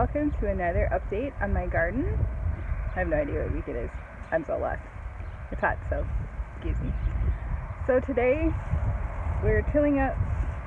welcome to another update on my garden. I have no idea what week it is. I'm so lost. It's hot, so excuse me. So today we're tilling up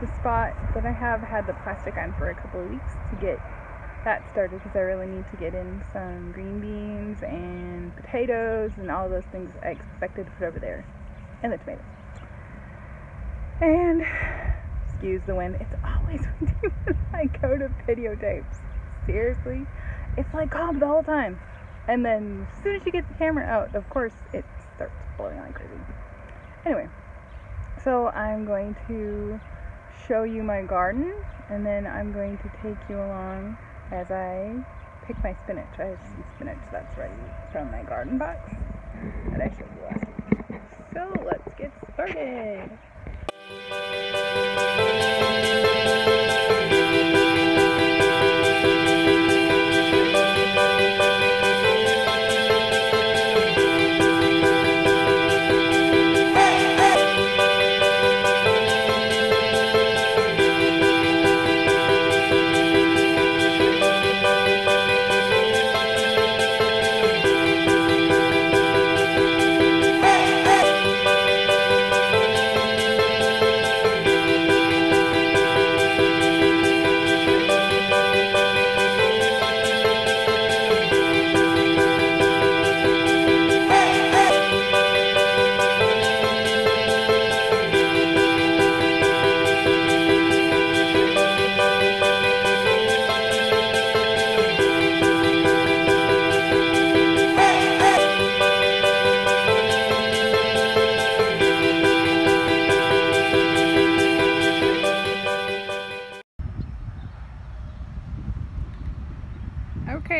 the spot that I have had the plastic on for a couple of weeks to get that started because I really need to get in some green beans and potatoes and all those things I expected to put over there and the tomatoes. And excuse the wind. It's always windy when I go to videotapes. Seriously, it's like calm the whole time, and then as soon as you get the camera out, of course it starts blowing like crazy. Anyway, so I'm going to show you my garden, and then I'm going to take you along as I pick my spinach. I have some spinach that's ready from my garden box that I showed you last week. So let's get started.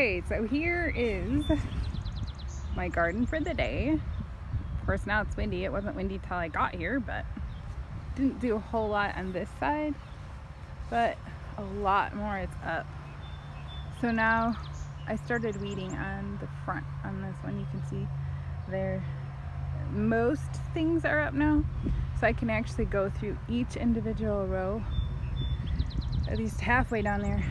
Okay, so here is my garden for the day. Of course, now it's windy. It wasn't windy till I got here, but didn't do a whole lot on this side, but a lot more is up. So now I started weeding on the front on this one. You can see there most things are up now, so I can actually go through each individual row, at least halfway down there,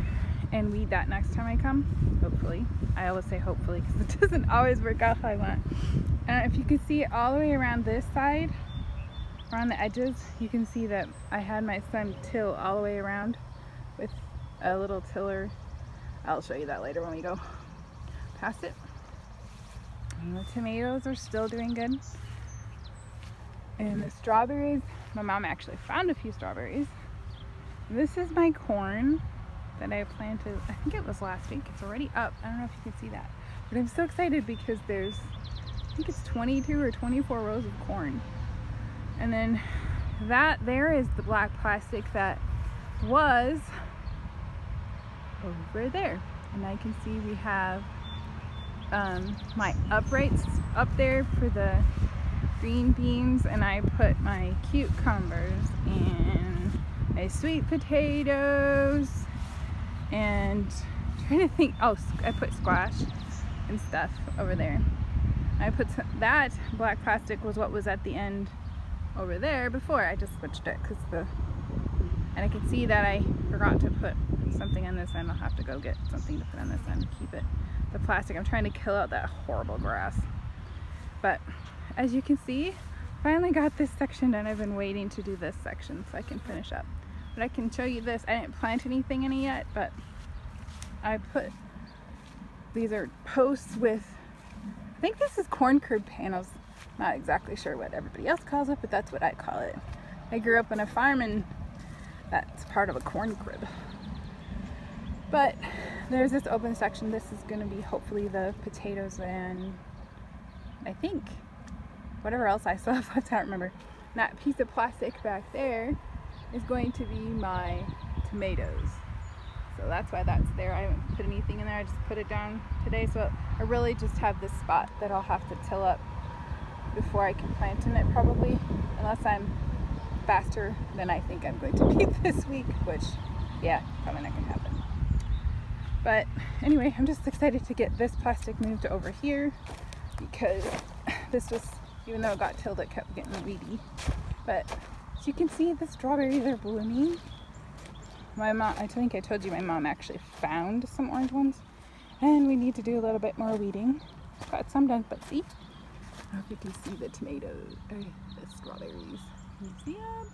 and weed that next time I come, hopefully. I always say hopefully because it doesn't always work out how I want. And if you can see all the way around this side, around the edges, you can see that I had my son till all the way around with a little tiller. I'll show you that later when we go past it. And the tomatoes are still doing good. And the strawberries, my mom actually found a few strawberries. This is my corn that I planted, I think it was last week. It's already up. I don't know if you can see that. But I'm so excited because there's, I think it's 22 or 24 rows of corn. And then that there is the black plastic that was over there. And I can see we have um, my uprights up there for the green beans and I put my cucumbers and my sweet potatoes and I'm trying to think oh I put squash and stuff over there. I put that black plastic was what was at the end over there before I just switched it because the and I can see that I forgot to put something on this end. I'll have to go get something to put on this end to keep it. The plastic I'm trying to kill out that horrible grass. But as you can see finally got this section done. I've been waiting to do this section so I can finish up but I can show you this. I didn't plant anything in it yet, but I put, these are posts with, I think this is corn crib panels. Not exactly sure what everybody else calls it, but that's what I call it. I grew up on a farm and that's part of a corn crib. But there's this open section. This is going to be hopefully the potatoes and I think whatever else I have left, I don't remember. That piece of plastic back there is going to be my tomatoes. So that's why that's there. I haven't put anything in there. I just put it down today. So I really just have this spot that I'll have to till up before I can plant in it probably. Unless I'm faster than I think I'm going to be this week, which yeah, probably not gonna happen. But anyway, I'm just excited to get this plastic moved over here because this was, even though it got tilled, it kept getting weedy. But as you can see, the strawberries are blooming. my mom, I think I told you my mom actually found some orange ones. And we need to do a little bit more weeding. Got some done, but see? I hope you can see the tomatoes, the strawberries. Can you see them?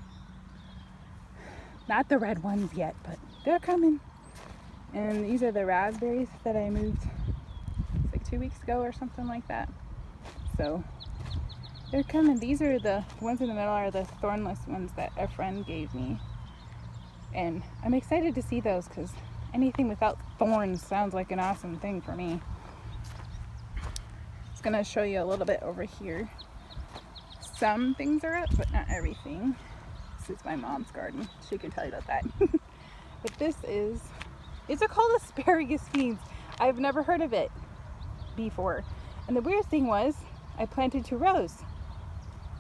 Not the red ones yet, but they're coming. And these are the raspberries that I moved like two weeks ago or something like that. So they're coming. These are the ones in the middle are the thornless ones that a friend gave me. And I'm excited to see those because anything without thorns sounds like an awesome thing for me. It's gonna show you a little bit over here. Some things are up, but not everything. This is my mom's garden. She can tell you about that. but this is, it's a called asparagus beans. I've never heard of it before. And the weird thing was, I planted two rows.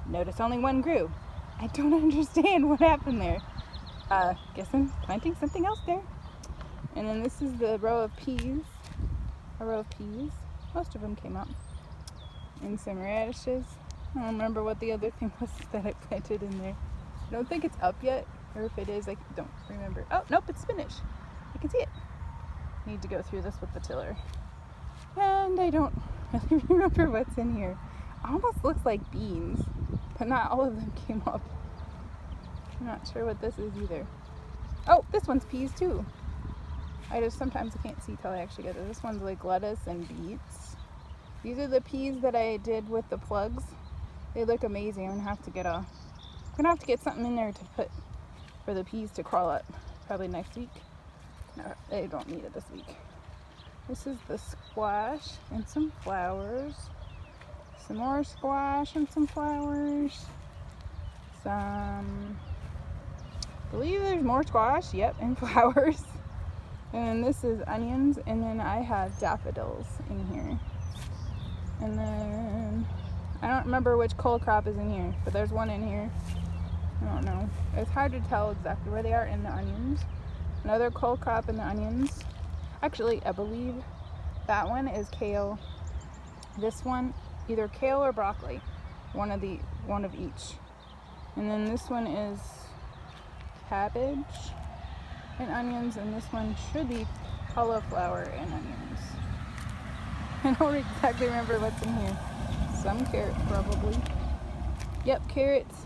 Notice only one grew. I don't understand what happened there. Uh, guess I'm planting something else there. And then this is the row of peas. A row of peas. Most of them came up. And some radishes. I don't remember what the other thing was that I planted in there. I don't think it's up yet, or if it is, I don't remember. Oh, nope, it's spinach. I can see it. Need to go through this with the tiller. And I don't really remember what's in here. Almost looks like beans, but not all of them came up. I'm not sure what this is either. Oh, this one's peas too. I just sometimes I can't see till I actually get it. This one's like lettuce and beets. These are the peas that I did with the plugs. They look amazing. I'm gonna have to get a I'm gonna have to get something in there to put for the peas to crawl up probably next week. No, they don't need it this week. This is the squash and some flowers. Some more squash and some flowers. Some, I believe there's more squash, yep, and flowers. And this is onions, and then I have daffodils in here. And then, I don't remember which cole crop is in here, but there's one in here. I don't know. It's hard to tell exactly where they are in the onions. Another cole crop in the onions. Actually, I believe that one is kale. This one, either kale or broccoli. One of the one of each. And then this one is cabbage and onions, and this one should be cauliflower and onions. I don't exactly remember what's in here. Some carrots probably. Yep, carrots.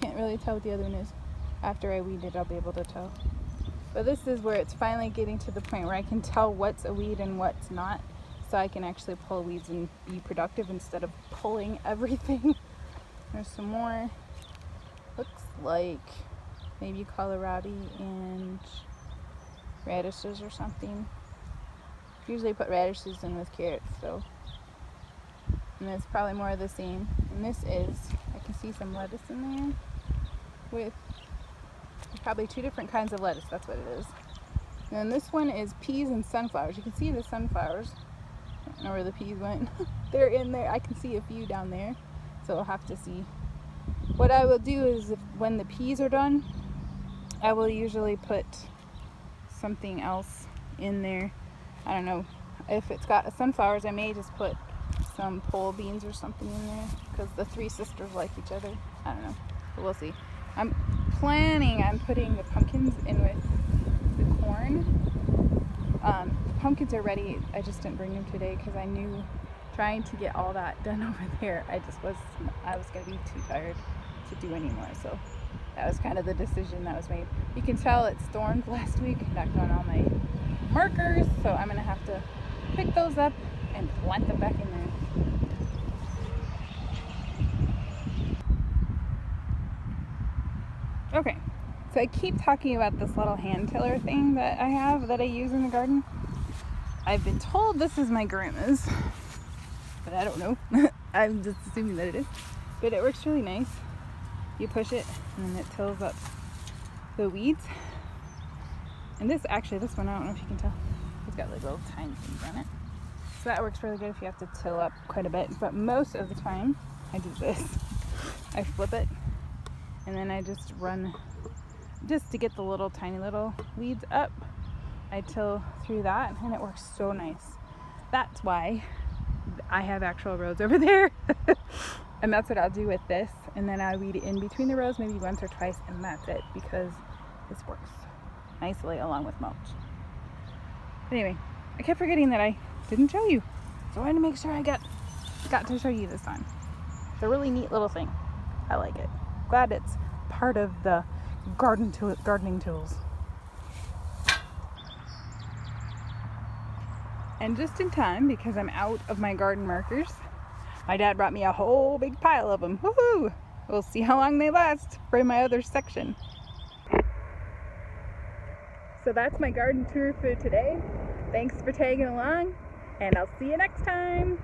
Can't really tell what the other one is. After I weed it, I'll be able to tell. But this is where it's finally getting to the point where I can tell what's a weed and what's not. So I can actually pull weeds and be productive instead of pulling everything. There's some more. Looks like maybe kohlrabi and radishes or something. Usually put radishes in with carrots, so. And it's probably more of the same. And this is, I can see some lettuce in there with probably two different kinds of lettuce. That's what it is. And this one is peas and sunflowers. You can see the sunflowers. Don't know where the peas went. They're in there. I can see a few down there. So I'll have to see. What I will do is if, when the peas are done, I will usually put something else in there. I don't know. If it's got sunflowers, I may just put some pole beans or something in there because the three sisters like each other. I don't know. But we'll see. I'm planning on putting the pumpkins in with the corn. Um, pumpkins are ready. I just didn't bring them today because I knew trying to get all that done over there, I just was, I was going to be too tired to do anymore. So that was kind of the decision that was made. You can tell it stormed last week, knocked on all my markers. So I'm going to have to pick those up and plant them back in there. Okay, so I keep talking about this little hand tiller thing that I have that I use in the garden. I've been told this is my grandma's, but I don't know. I'm just assuming that it is. But it works really nice. You push it and then it tills up the weeds. And this, actually, this one, I don't know if you can tell, it's got like little tiny things on it. So that works really good if you have to till up quite a bit. But most of the time, I do this. I flip it and then I just run just to get the little tiny little weeds up I till through that and it works so nice that's why I have actual rows over there and that's what I'll do with this and then I weed in between the rows maybe once or twice and that's it because this works nicely along with mulch. Anyway, I kept forgetting that I didn't show you. So I wanted to make sure I got, got to show you this time. It's a really neat little thing. I like it. Glad it's part of the garden to gardening tools. And just in time, because I'm out of my garden markers, my dad brought me a whole big pile of them. Woohoo! We'll see how long they last for my other section. So that's my garden tour for today. Thanks for tagging along, and I'll see you next time.